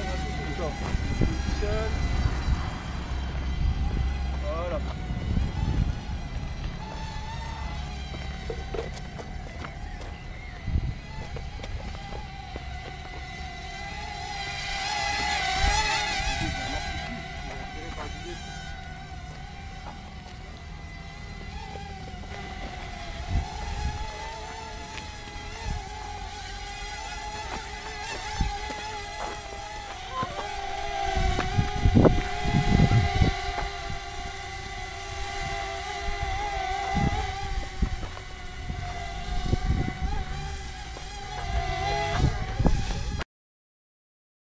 现一千